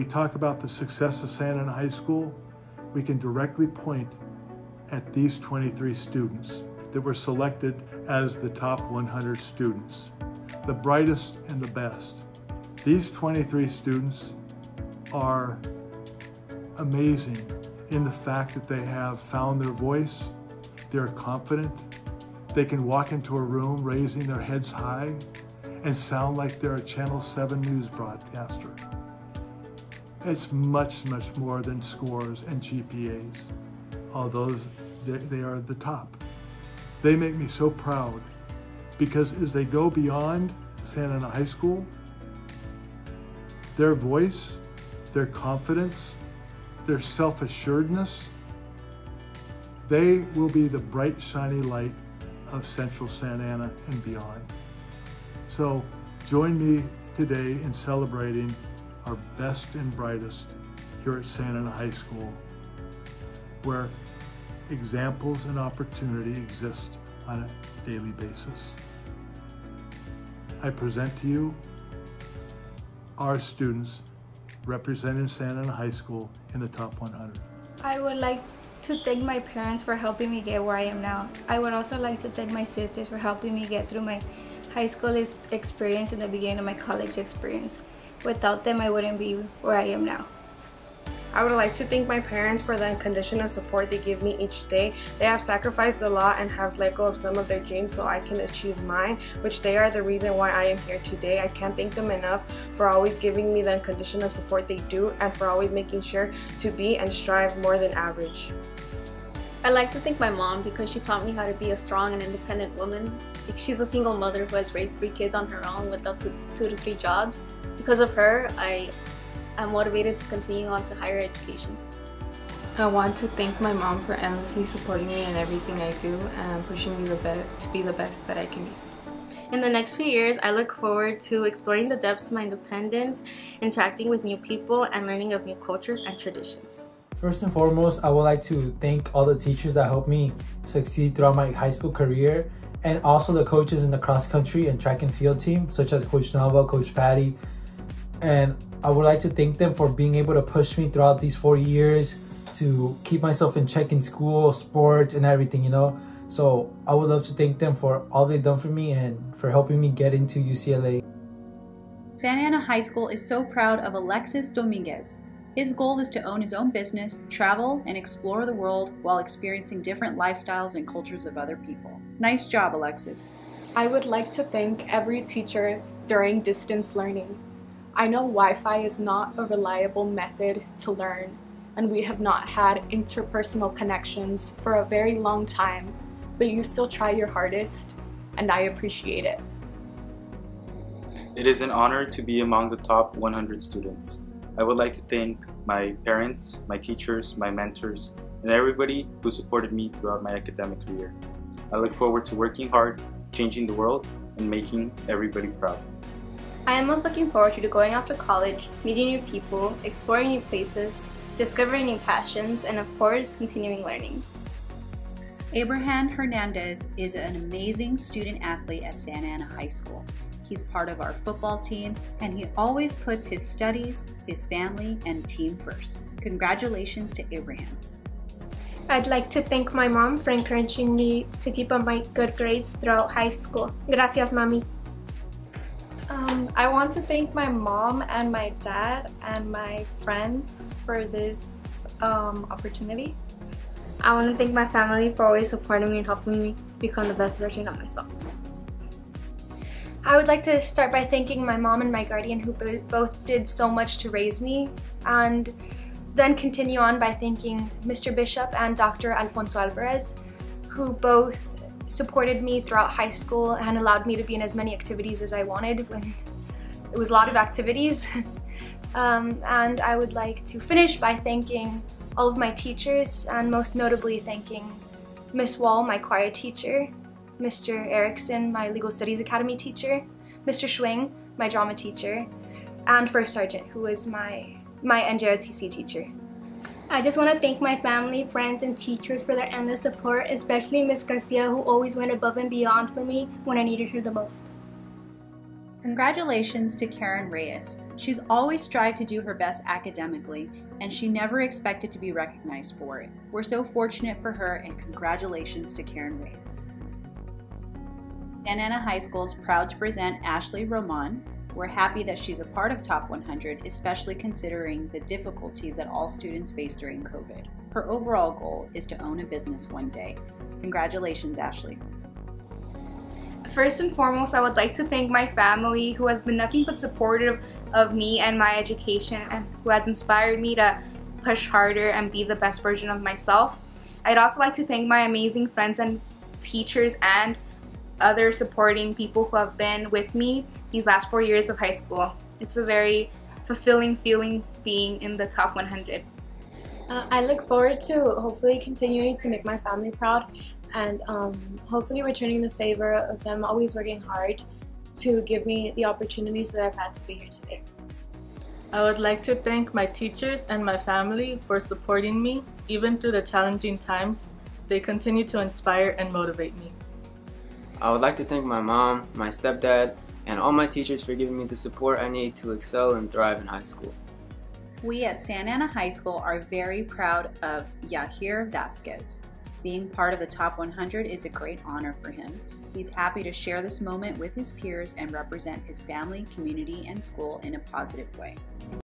we talk about the success of Santa Ana High School, we can directly point at these 23 students that were selected as the top 100 students, the brightest and the best. These 23 students are amazing in the fact that they have found their voice, they're confident, they can walk into a room raising their heads high and sound like they're a Channel 7 news broadcaster. It's much, much more than scores and GPAs, although they, they are the top. They make me so proud because as they go beyond Santa Ana High School, their voice, their confidence, their self-assuredness, they will be the bright, shiny light of Central Santa Ana and beyond. So join me today in celebrating our best and brightest here at Santa Ana High School, where examples and opportunity exist on a daily basis. I present to you our students representing Santa Ana High School in the top 100. I would like to thank my parents for helping me get where I am now. I would also like to thank my sisters for helping me get through my high school experience and the beginning of my college experience. Without them, I wouldn't be where I am now. I would like to thank my parents for the unconditional support they give me each day. They have sacrificed a lot and have let go of some of their dreams so I can achieve mine, which they are the reason why I am here today. I can't thank them enough for always giving me the unconditional support they do and for always making sure to be and strive more than average. I'd like to thank my mom because she taught me how to be a strong and independent woman. She's a single mother who has raised three kids on her own with up to two to three jobs. Because of her, I I'm motivated to continue on to higher education. I want to thank my mom for endlessly supporting me in everything I do and pushing me the best to be the best that I can be. In the next few years, I look forward to exploring the depths of my independence, interacting with new people, and learning of new cultures and traditions. First and foremost, I would like to thank all the teachers that helped me succeed throughout my high school career and also the coaches in the cross country and track and field team, such as Coach Nava, Coach Patty, and I would like to thank them for being able to push me throughout these four years to keep myself in check in school, sports, and everything, you know. So I would love to thank them for all they've done for me and for helping me get into UCLA. Santa Ana High School is so proud of Alexis Dominguez. His goal is to own his own business, travel, and explore the world while experiencing different lifestyles and cultures of other people. Nice job, Alexis. I would like to thank every teacher during distance learning. I know Wi-Fi is not a reliable method to learn and we have not had interpersonal connections for a very long time, but you still try your hardest and I appreciate it. It is an honor to be among the top 100 students. I would like to thank my parents, my teachers, my mentors, and everybody who supported me throughout my academic career. I look forward to working hard, changing the world, and making everybody proud. I am most looking forward to going off to college, meeting new people, exploring new places, discovering new passions, and of course, continuing learning. Abraham Hernandez is an amazing student athlete at Santa Ana High School. He's part of our football team, and he always puts his studies, his family, and team first. Congratulations to Abraham. I'd like to thank my mom for encouraging me to keep up my good grades throughout high school. Gracias, mami. Um, I want to thank my mom and my dad and my friends for this um, opportunity. I want to thank my family for always supporting me and helping me become the best version of myself. I would like to start by thanking my mom and my guardian who both did so much to raise me and then continue on by thanking Mr. Bishop and Dr. Alfonso Alvarez who both supported me throughout high school and allowed me to be in as many activities as I wanted when it was a lot of activities. um, and I would like to finish by thanking all of my teachers and most notably thanking Miss Wall, my choir teacher, Mr. Erickson, my Legal Studies Academy teacher, Mr. Schwing, my drama teacher, and First Sergeant, who was my, my NJROTC teacher. I just want to thank my family, friends, and teachers for their endless support, especially Miss Garcia who always went above and beyond for me when I needed her the most. Congratulations to Karen Reyes. She's always strived to do her best academically, and she never expected to be recognized for it. We're so fortunate for her, and congratulations to Karen Reyes. Santa Ana High School is proud to present Ashley Roman. We're happy that she's a part of Top 100, especially considering the difficulties that all students face during COVID. Her overall goal is to own a business one day. Congratulations, Ashley. First and foremost, I would like to thank my family who has been nothing but supportive of me and my education and who has inspired me to push harder and be the best version of myself. I'd also like to thank my amazing friends and teachers and other supporting people who have been with me these last four years of high school. It's a very fulfilling feeling being in the top 100. Uh, I look forward to hopefully continuing to make my family proud and um, hopefully returning the favor of them always working hard to give me the opportunities that I've had to be here today. I would like to thank my teachers and my family for supporting me even through the challenging times. They continue to inspire and motivate me. I would like to thank my mom, my stepdad, and all my teachers for giving me the support I need to excel and thrive in high school. We at Santa Ana High School are very proud of Yahir Vasquez. Being part of the top 100 is a great honor for him. He's happy to share this moment with his peers and represent his family, community, and school in a positive way.